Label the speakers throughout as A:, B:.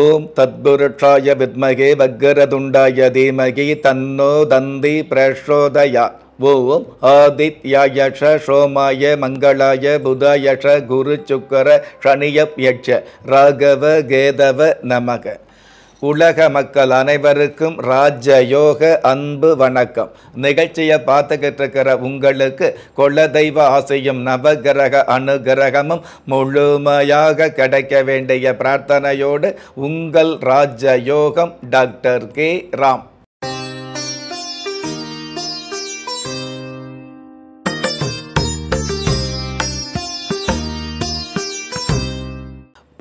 A: ஓம் தத்புருஷாய வித்மகே வக்கரதுண்டாய தீமகி தன்னோ தந்தி பிரசோதயா. ஓம் ஆதித்யாயஷ சோமாய மங்களாய புதாயஷ குரு சுக்கர ஷனியப் யட்ச. ராகவ கேதவ நமக. உலக மக்கள் அனைவருக்கும் ராஜயோக அன்பு வணக்கம். நிகழ்ச்சியை பார்த்துக்கிட்டு இருக்கிற உங்களுக்கு கொள்ள தெய்வ ஆசையும் நவகிரக அனுகிரகமும் முழுமையாக கிடைக்க வேண்டிய பிரார்த்தனையோடு உங்கள் ராஜயோகம் டாக்டர் கே. ராம்.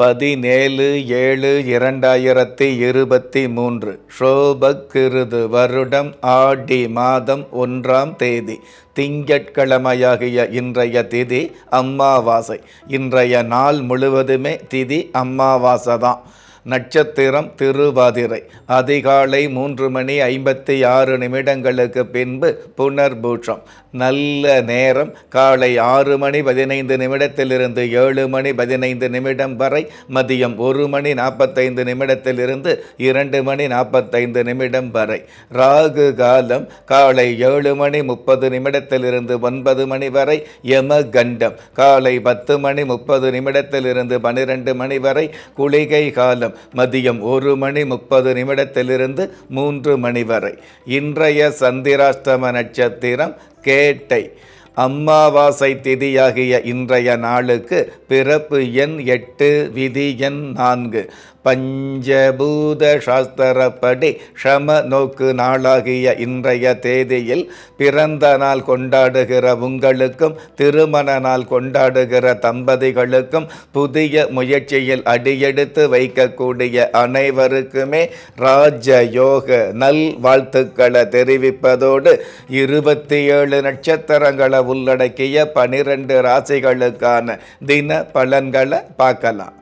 A: பதினேழு ஏழு இரண்டாயிரத்தி இருபத்தி மூன்று. ஷோபக்கிருது வருடம் ஆடி மாதம் ஒன்றாம் தேதி. திங்கட்கிழமையாகிய இன்றைய திதி அம்மாவாசை. இன்றைய நாள் முழுவதுமே திதி அம்மாவாசை தான். நட்சத்திரம் திருவாதிரை. அதிகாலை மூன்று மணி ஐம்பத்தி ஆறு நிமிடங்களுக்கு பின்பு புனர்பூஷம் நல்ல நேரம். காலை ஆறு மணி பதினைந்து நிமிடத்திலிருந்து ஏழு மணி பதினைந்து நிமிடம் வரை. மதியம் ஒரு மணி நாற்பத்தைந்து நிமிடத்திலிருந்து இரண்டு மணி நாற்பத்தைந்து நிமிடம் வரை. ராகு காலம் காலை ஏழு மணி முப்பது நிமிடத்திலிருந்து ஒன்பது மணி வரை. யம கண்டம் காலை பத்து மணி முப்பது நிமிடத்திலிருந்து பனிரெண்டு மணி வரை. குளிகை காலம் மதியம் ஒரு மணி முப்பது நிமிடத்திலிருந்து மூன்று மணி வரை. இன்றைய சந்திராஷ்டம நட்சத்திரம் கேட்டை. அம்மாவாசை திதியாகிய இன்றைய நாளுக்கு பிறப்பு எண் எட்டு விதி எண் நான்கு. பஞ்சபூத சாஸ்திரப்படி ஷம நோக்கு நாளாகிய இன்றைய தேதியில் பிறந்த நாள் கொண்டாடுகிற உங்களுக்கும் திருமண நாள் கொண்டாடுகிற தம்பதிகளுக்கும் புதிய முயற்சியில் அடியெடுத்து வைக்கக்கூடிய அனைவருக்குமே ராஜயோக நல் வாழ்த்துக்களை தெரிவிப்பதோடு இருபத்தி ஏழு நட்சத்திரங்களை உள்ளடக்கிய பனிரெண்டு ராசிகளுக்கான தின பலன்களை பார்க்கலாம்.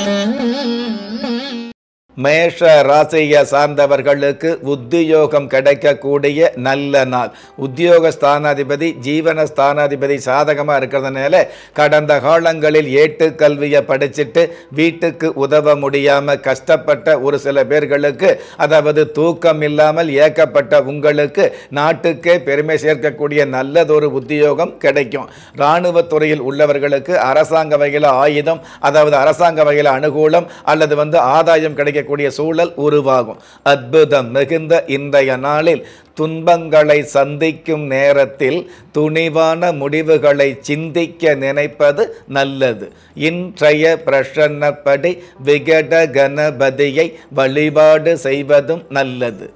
A: Mm-hmm. மேஷ ராசியை சார்ந்தவர்களுக்கு உத்தியோகம் கிடைக்கக்கூடிய நல்ல நாள். உத்தியோக ஸ்தானாதிபதி ஜீவன ஸ்தானாதிபதி சாதகமாக இருக்கிறதுனால கடந்த காலங்களில் ஏட்டு கல்வியை படிச்சுட்டு வீட்டுக்கு உதவ முடியாமல் கஷ்டப்பட்ட ஒரு சில பேர்களுக்கு அதாவது தூக்கம் இல்லாமல் ஏக்கப்பட்ட உங்களுக்கு நாட்டுக்கே பெருமை சேர்க்கக்கூடிய நல்லதொரு உத்தியோகம் கிடைக்கும். இராணுவத்துறையில் உள்ளவர்களுக்கு அரசாங்க வகையில் ஆயுதம் அதாவது அரசாங்க வகையில் அனுகூலம் அல்லது வந்து ஆதாயம் கிடைக்கக்கூடிய சூழல் உருவாகும். அற்புதம் மிகுந்த இன்றைய நாளில் துன்பங்களை சந்திக்கும் நேரத்தில் துணிவான முடிவுகளை சிந்திக்க நினைப்பது நல்லது. இன்றைய பிரசன்னப்படி விகட கணபதியை வழிபாடு செய்வதும் நல்லது.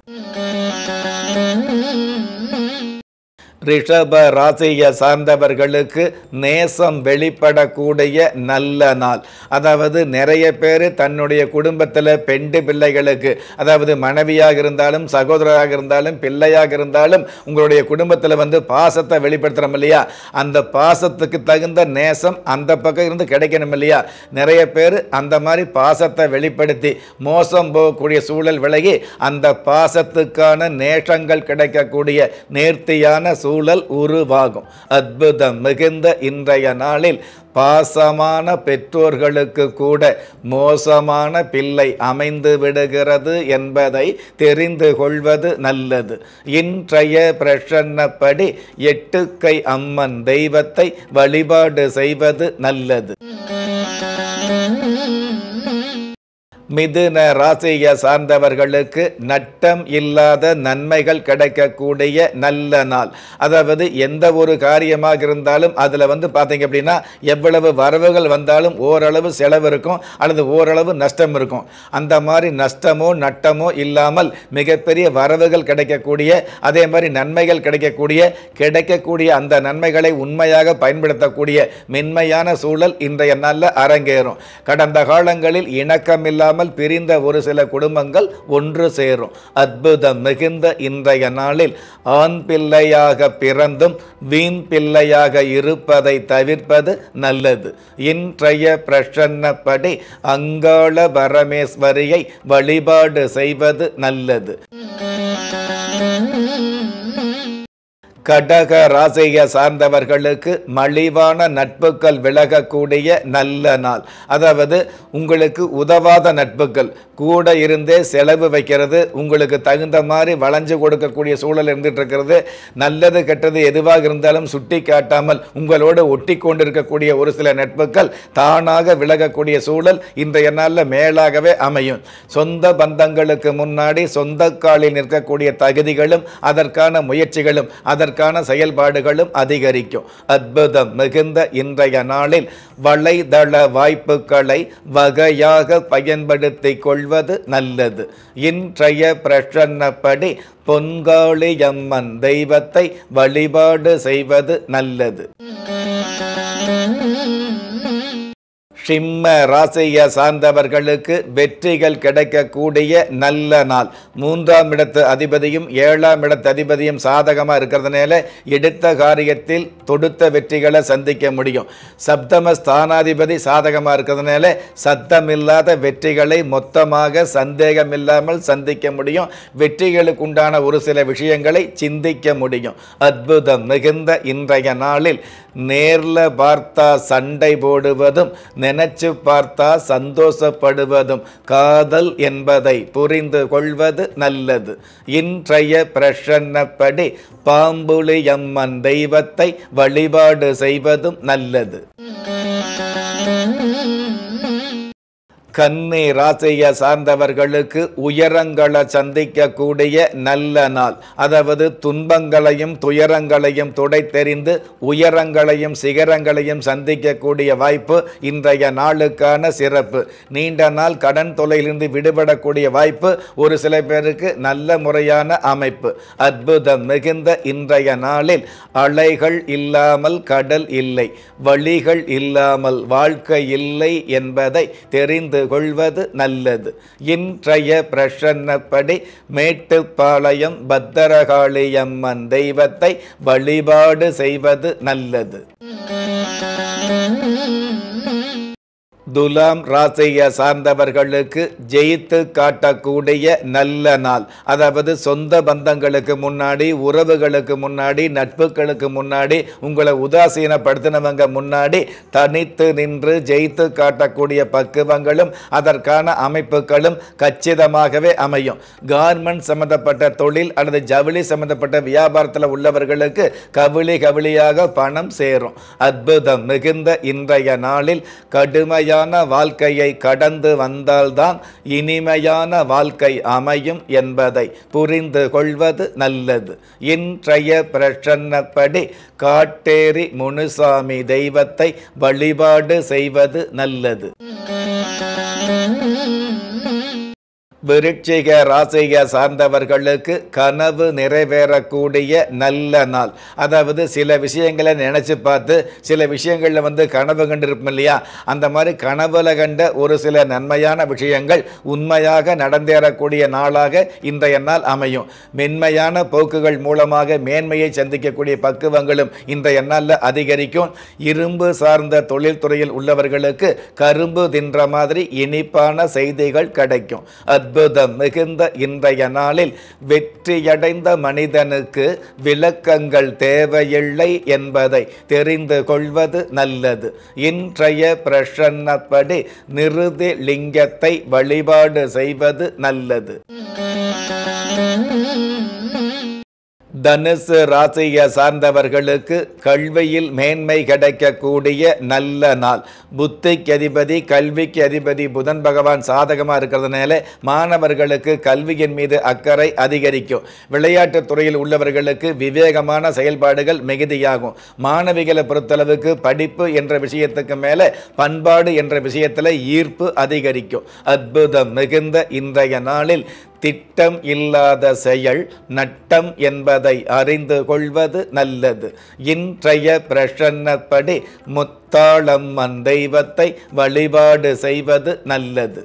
A: ரிஷப ராசியை சார்ந்தவர்களுக்கு நேசம் வெளிப்படக்கூடிய நல்ல நாள். அதாவது நிறைய பேர் தன்னுடைய குடும்பத்தில் பெண்டு பிள்ளைகளுக்கு அதாவது மனைவியாக இருந்தாலும் சகோதரராக இருந்தாலும் பிள்ளையாக இருந்தாலும் உங்களுடைய குடும்பத்தில் வந்து பாசத்தை வெளிப்படுத்துகிறோம் இல்லையா? அந்த பாசத்துக்கு தகுந்த நேசம் அந்த பக்கம் இருந்து கிடைக்கணும் இல்லையா? நிறைய பேர் அந்த மாதிரி பாசத்தை வெளிப்படுத்தி மோசம் போகக்கூடிய சூழல் விலகி அந்த பாசத்துக்கான நேசங்கள் கிடைக்கக்கூடிய நேர்த்தியான சூழல் சூழல் உருவாகும். அற்புதம் மிகுந்த இன்றைய நாளில் பாசமான பெற்றோர்களுக்கு கூட மோசமான பிள்ளை அமைந்து விடுகிறது என்பதை தெரிந்து கொள்வது நல்லது. இன்றைய பிரசன்னப்படி எட்டுக்கை அம்மன் தெய்வத்தை வழிபாடு செய்வது நல்லது. மிதுன ராசியை சார்ந்தவர்களுக்கு நட்டம் இல்லாத நன்மைகள் கிடைக்கக்கூடிய நல்ல நாள். அதாவது எந்த ஒரு காரியமாக இருந்தாலும் அதில் வந்து பார்த்தீங்க அப்படின்னா எவ்வளவு வரவுகள் வந்தாலும் ஓரளவு செலவு இருக்கும் அல்லது ஓரளவு நஷ்டம் இருக்கும். அந்த மாதிரி நஷ்டமோ நட்டமோ இல்லாமல் மிகப்பெரிய வரவுகள் கிடைக்கக்கூடிய அதே மாதிரி நன்மைகள் கிடைக்கக்கூடிய கிடைக்கக்கூடிய அந்த நன்மைகளை உண்மையாக பயன்படுத்தக்கூடிய மென்மையான சூழல் இன்றைய நாளில் அரங்கேறும். கடந்த காலங்களில் இணக்கமில்லாமல் இல்லாமல் பிரிந்த ஒரு சில குடும்பங்கள் ஒன்று சேரும். அற்புதம் மிகுந்த இன்றைய நாளில் ஆண் பிள்ளையாக பிறந்தும் வீண் பிள்ளையாக இருப்பதை தவிர்ப்பது நல்லது. இன்றைய பிரசன்னப்படி அங்காள பரமேஸ்வரியை வழிபாடு செய்வது நல்லது. கடக ராசியை சார்ந்தவர்களுக்கு மலிவான நட்புகள் விலகக்கூடிய நல்ல நாள். அதாவது உங்களுக்கு உதவாத நட்புகள். கூட இருந்தே செலவு வைக்கிறது உங்களுக்கு தகுந்த மாதிரி வளைஞ்சு கொடுக்கக்கூடிய சூழல் இருந்துகிட்டு இருக்கிறது நல்லது கெட்டது எதுவாக இருந்தாலும் சுட்டி காட்டாமல் உங்களோடு ஒட்டி கொண்டிருக்கக்கூடிய ஒரு சில நட்புகள் தானாக விலகக்கூடிய சூழல் இன்றைய நாளில் மேலாகவே அமையும். சொந்த பந்தங்களுக்கு முன்னாடி சொந்த காலில் நிற்கக்கூடிய தகுதிகளும் அதற்கான முயற்சிகளும் அதற்கு அதற்கான செயல்பாடுகளும் அதிகரிக்கும். அற்புதம் மிகுந்த இன்றைய நாளில் வலைதள வாய்ப்புகளை வகையாக பயன்படுத்திக் கொள்வது நல்லது. இன்றைய பிரசன்னப்படி பொன்காளியம்மன் தெய்வத்தை வழிபாடு செய்வது நல்லது. சிம்ம ராசியை சார்ந்தவர்களுக்கு வெற்றிகள் கிடைக்கக்கூடிய நல்ல நாள். மூன்றாம் இடத்து அதிபதியும் ஏழாம் இடத்து அதிபதியும் சாதகமாக இருக்கிறதுனால எடுத்த காரியத்தில் தொடுத்த வெற்றிகளை சந்திக்க முடியும். சப்தம ஸ்தானாதிபதி சாதகமாக இருக்கிறதுனால சத்தமில்லாத வெற்றிகளை மொத்தமாக சந்தேகம் இல்லாமல் சந்திக்க முடியும். வெற்றிகளுக்கு உண்டான ஒரு சில விஷயங்களை சிந்திக்க முடியும். அற்புதம் மிகுந்த இன்றைய நாளில். நேரில் பார்த்தா சண்டை போடுவதும் நினைச்சு பார்த்தா சந்தோஷப்படுவதும் காதல் என்பதை புரிந்து கொள்வது நல்லது. இன்றைய பிரசன்னப்படி பாம்புலியம்மன் தெய்வத்தை வழிபாடு செய்வதும் நல்லது. கன்னி ராசியை சார்ந்தவர்களுக்கு உயரங்களை சந்திக்கக்கூடிய நல்ல நாள். அதாவது துன்பங்களையும் துயரங்களையும் துடை தெரிந்து உயரங்களையும் சிகரங்களையும் சந்திக்கக்கூடிய வாய்ப்பு இன்றைய நாளுக்கான சிறப்பு. நீண்ட நாள் கடன் தொலையிலிருந்து விடுபடக்கூடிய வாய்ப்பு ஒரு சில பேருக்கு நல்ல முறையான அமைப்பு. அற்புதம் மிகுந்த இன்றைய நாளில் அலைகள் இல்லாமல் கடல் இல்லை வழிகள் இல்லாமல் வாழ்க்கை இல்லை என்பதை தெரிந்து கொள்வது நல்லது. இன்றைய பிரசன்னப்படி மேட்டுப்பாளையம் பத்திரகாளியம்மன் தெய்வத்தை வழிபாடு செய்வது நல்லது. துலாம் ராசியை சார்ந்தவர்களுக்கு ஜெயித்து காட்டக்கூடிய நல்ல நாள். அதாவது சொந்த பந்தங்களுக்கு முன்னாடி உறவுகளுக்கு முன்னாடி நட்புகளுக்கு முன்னாடி உங்களை உதாசீனப்படுத்தினவங்க முன்னாடி தனித்து நின்று ஜெயித்து காட்டக்கூடிய பக்குவங்களும் அதற்கான அமைப்புகளும் கச்சிதமாகவே அமையும். கார்மெண்ட் சம்பந்தப்பட்ட தொழில் அல்லது ஜவுளி சம்பந்தப்பட்ட வியாபாரத்தில் உள்ளவர்களுக்கு கவிழி கவிழியாக பணம் சேரும். அற்புதம் மிகுந்த இன்றைய நாளில் இனிமையான வாழ்க்கையை கடந்து வந்தால்தான் இனிமையான வாழ்க்கை அமையும் என்பதை புரிந்து கொள்வது நல்லது. இன்றைய பிரசன்னப்படி காட்டேரி முனுசாமி தெய்வத்தை வழிபாடு செய்வது நல்லது. விருட்சிக ராசிக சார்ந்தவர்களுக்கு கனவு நிறைவேறக்கூடிய நல்ல நாள். அதாவது சில விஷயங்களை நினச்சி பார்த்து சில விஷயங்களில் வந்து கனவு கண்டிருப்போம் இல்லையா? அந்த மாதிரி கனவுல கண்ட ஒரு சில நன்மையான விஷயங்கள் உண்மையாக நடந்தேறக்கூடிய நாளாக இன்றைய நாள் அமையும். மென்மையான போக்குகள் மூலமாக மேன்மையை சந்திக்கக்கூடிய பக்குவங்களும் இன்றைய நாளில் அதிகரிக்கும். இரும்பு சார்ந்த தொழில்துறையில் உள்ளவர்களுக்கு கரும்பு தின்ற மாதிரி இனிப்பான செய்திகள் கிடைக்கும். அற்புதம் மிகுந்த இன்றைய நாளில் வெற்றியடைந்த மனிதனுக்கு விளக்கங்கள் தேவையில்லை என்பதை தெரிந்து கொள்வது நல்லது. இன்றைய பிரசன்னப்படி நிருதி லிங்கத்தை வழிபாடு செய்வது நல்லது. தனுசு ராசியை சார்ந்தவர்களுக்கு கல்வியில் மேன்மை கிடைக்கக்கூடிய நல்ல நாள். புத்திக்கு அதிபதி கல்விக்கு அதிபதி புதன் பகவான் சாதகமாக இருக்கிறதுனால மாணவர்களுக்கு கல்வியின் மீது அக்கறை அதிகரிக்கும். விளையாட்டுத் துறையில் உள்ளவர்களுக்கு விவேகமான செயல்பாடுகள் மிகுதியாகும். மாணவிகளை பொறுத்தளவுக்கு படிப்பு என்ற விஷயத்துக்கு மேலே பண்பாடு என்ற விஷயத்தில் ஈர்ப்பு அதிகரிக்கும். அற்புதம் மிகுந்த இன்றைய நாளில் திட்டம் இல்லாத செயல் நட்டம் என்பதை அறிந்து கொள்வது நல்லது. இன்றைய பிரசன்னப்படி முத்தாளம்மன் தெய்வத்தை வழிபாடு செய்வது நல்லது.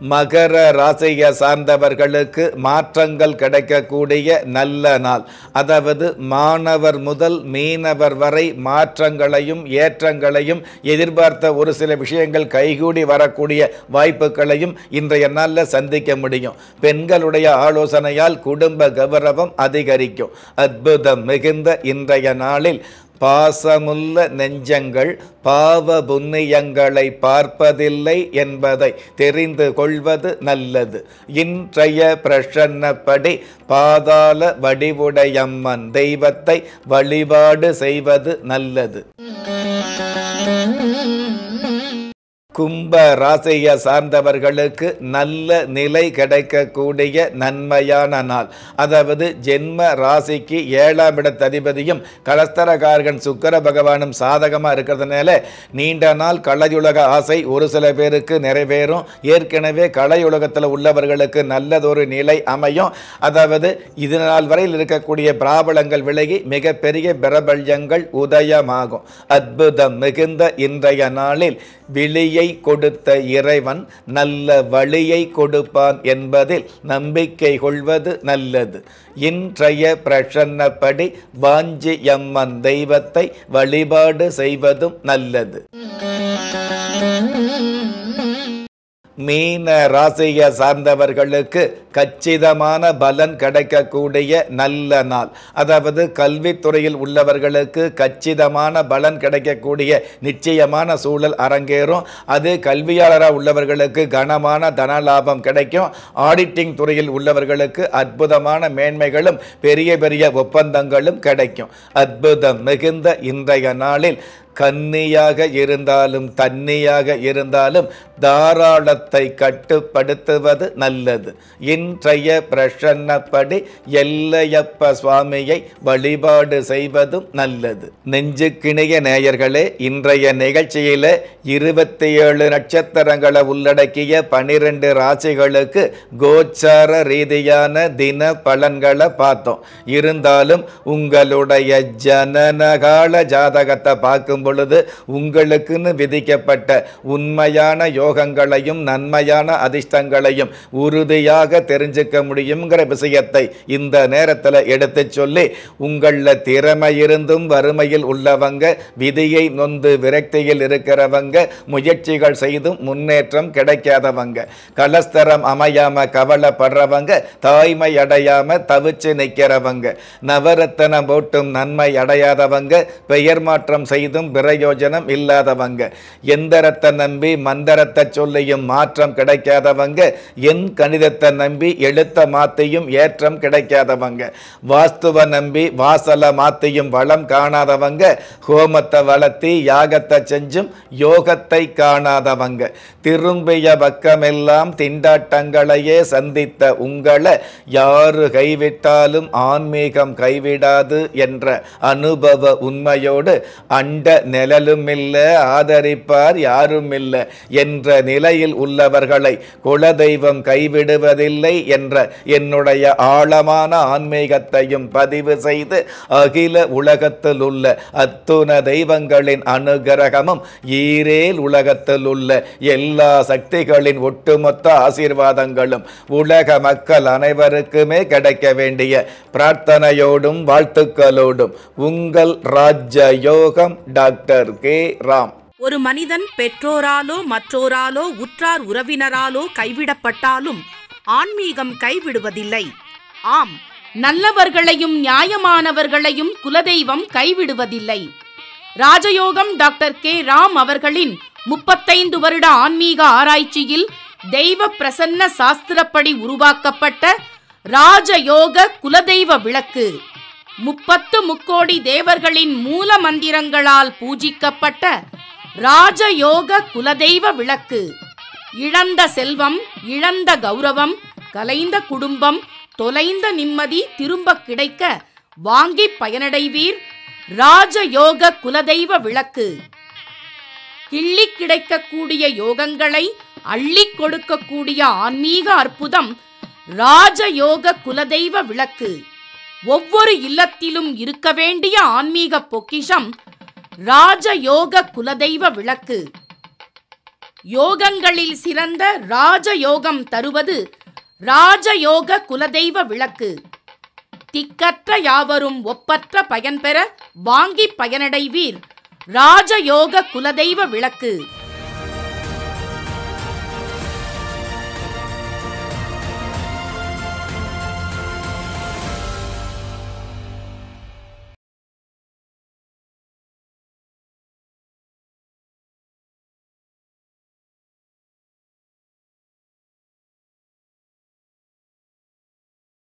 A: மகர ராசியை சார்ந்தவர்களுக்கு மாற்றங்கள் கிடைக்கக்கூடிய நல்ல நாள். அதாவது மாணவர் முதல் மீனவர் வரை மாற்றங்களையும் ஏற்றங்களையும் எதிர்பார்த்த ஒரு சில விஷயங்கள் கைகூடி வரக்கூடிய வாய்ப்புகளையும் இன்றைய நாளில் சந்திக்க முடியும். பெண்களுடைய ஆலோசனையால் குடும்ப கௌரவம் அதிகரிக்கும். அற்புதம் மிகுந்த இன்றைய நாளில் பாசமுள்ள நெஞ்சங்கள் பாவ புண்ணியங்களை பார்ப்பதில்லை என்பதை தெரிந்து கொள்வது நல்லது. இன்றைய பிரசன்னப்படி பாதாள வடிவுடையம்மன் தெய்வத்தை வழிபாடு செய்வது நல்லது. கும்ப ராசியை சார்ந்தவர்களுக்கு நல்ல நிலை கிடைக்கக்கூடிய நன்மையான நாள். அதாவது ஜென்ம ராசிக்கு ஏழாம் இடத்ததிபதியும் கலஸ்தரகாரகன் சுக்கர பகவானும் சாதகமாக இருக்கிறதுனால நீண்ட நாள் கலையுலக ஆசை ஒரு சில பேருக்கு நிறைவேறும். ஏற்கனவே கலையுலகத்தில் உள்ளவர்களுக்கு நல்லதொரு நிலை அமையும். அதாவது இது நாள் வரையில் இருக்கக்கூடிய பிராபலங்கள் விலகி மிகப்பெரிய பிரபல்யங்கள் உதயமாகும். அற்புதம் மிகுந்த இன்றைய நாளில் வழியை கொடுத்த இறைவன் நல்ல வழியை கொடுப்பான் என்பதில் நம்பிக்கை கொள்வது நல்லது. இன்றைய பிரசன்னப்படி வாஞ்சி அம்மன் தெய்வத்தை வழிபாடு செய்வதும் நல்லது. மீன ராசியை சார்ந்தவர்களுக்கு கச்சிதமான பலன் கிடைக்கக்கூடிய நல்ல நாள். அதாவது கல்வித்துறையில் உள்ளவர்களுக்கு கச்சிதமான பலன் கிடைக்கக்கூடிய நிச்சயமான சூழல் அரங்கேறும். அது கல்வியாளராக உள்ளவர்களுக்கு கனமான தன லாபம் கிடைக்கும். ஆடிட்டிங் துறையில் உள்ளவர்களுக்கு அற்புதமான மேன்மைகளும் பெரிய பெரிய ஒப்பந்தங்களும் கிடைக்கும். அற்புதம் மிகுந்த இன்றைய நாளில் கன்னியாக இருந்தாலும் தன்னியாக இருந்தாலும் தாராளத்தை கட்டுப்படுத்துவது நல்லது. இன்றைய பிரசன்னப்படி எல்லையப்ப சுவாமியை வழிபாடு செய்வதும் நல்லது. நெஞ்சுக்கிணைய நேயர்களே இன்றைய நிகழ்ச்சியில் இருபத்தி ஏழு நட்சத்திரங்களை உள்ளடக்கிய பனிரெண்டு ராசிகளுக்கு கோச்சார ரீதியான தின பலன்களை பார்த்தோம். இருந்தாலும் உங்களுடைய ஜனனகால ஜாதகத்தை பார்க்கும் பொழுது உங்களுக்குன்னு விதிக்கப்பட்ட உண்மையான யோகங்களையும் நன்மையான அதிர்ஷ்டங்களையும் உறுதியாக தெரிஞ்சுக்க முடியுங்கிற விஷயத்தை இந்த நேரத்தில் எடுத்து சொல்லி உங்களில் திறமை இருந்தும் வறுமையில் உள்ளவங்க விதியை நொந்து விரக்தியில் இருக்கிறவங்க முயற்சிகள் செய்தும் முன்னேற்றம் கிடைக்காதவங்க கலஸ்தரம் அமையாம கவலைப்படுறவங்க தாய்மை அடையாம தவிச்சு நிற்கிறவங்க நவரத்தனம் போட்டும் நன்மை அடையாதவங்க பெயர் மாற்றம் செய்தும் பிரயோஜனம் இல்லாதவங்க. எந்தரத்தை நம்பி மந்தரத்தை சொல்லியும் மாற்றம் கிடைக்காதவங்க. என் கணிதத்தை நம்பி எழுத்த மாத்தையும் ஏற்றம் கிடைக்காதவங்க. வாஸ்துவ நம்பி வாசலை மாத்தையும் வளம் காணாதவங்க. ஹோமத்தை வளர்த்தி யாகத்தை செஞ்சும் யோகத்தை காணாதவங்க. திரும்பிய பக்கமெல்லாம் திண்டாட்டங்களையே சந்தித்த உங்களை யாரு கைவிட்டாலும் ஆன்மீகம் கைவிடாது என்ற அனுபவ உண்மையோடு அண்ட நிழலும் இல்லை ஆதரிப்பார் யாரும் இல்லை என்ற நிலையில் உள்ளவர்களை குலதெய்வம் கைவிடுவதில்லை என்ற என்னுடைய ஆழமான ஆன்மீகத்தையும் பதிவு செய்து அகில உலகத்தில் உள்ள அத்துண தெய்வங்களின் அனுகிரகமும் ஈரேல் உலகத்தில் உள்ள எல்லா சக்திகளின் ஒட்டுமொத்த ஆசீர்வாதங்களும் உலக மக்கள் அனைவருக்குமே கிடைக்க வேண்டிய பிரார்த்தனையோடும் வாழ்த்துக்களோடும். உங்கள் ராஜ்ய யோகம் டாக்டர் கே. ராம்.
B: ஒரு மனிதன் பெற்றோராலோ மற்றோராலோ உற்றார் உறவினராலோ கைவிடப்பட்டாலும் ஆன்மீகம் கைவிடுவதில்லை. ஆம்
C: நல்லவர்களையும் நியாயமானவர்களையும் குலதெய்வம் கைவிடுவதில்லை. ராஜயோகம் டாக்டர் கே. ராம் அவர்களின் முப்பத்தைந்து வருட ஆன்மீக ஆராய்ச்சியில் தெய்வ பிரசன்ன சாஸ்திரப்படி உருவாக்கப்பட்ட ராஜயோக குலதெய்வ விளக்கு. முப்பத்து முக்கோடி தேவர்களின் மூல மந்திரங்களால் பூஜிக்கப்பட்ட ராஜயோக குலதெய்வ விளக்கு. இழந்த செல்வம் இழந்த கௌரவம் கலைந்த குடும்பம் தொலைந்த நிம்மதி திரும்ப கிடைக்க வாங்கி பயனடைவீர் ராஜயோக குலதெய்வ விளக்கு. கிள்ளி கிடைக்கக்கூடிய யோகங்களை அள்ளி கொடுக்கக்கூடிய ஆன்மீக அற்புதம் ராஜயோக குலதெய்வ விளக்கு. ஒவ்வொரு இல்லத்திலும் இருக்க வேண்டிய ஆன்மீக பொக்கிஷம் ராஜயோக குலதெய்வ விளக்கு. யோகங்களில் சிறந்த ராஜயோகம் தருவது ராஜயோக குலதெய்வ விளக்கு. திக்கற்ற யாவரும் ஒப்பற்ற பயன்பெற வாங்கி பயனடைவீர். ராஜயோக குலதெய்வ விளக்கு.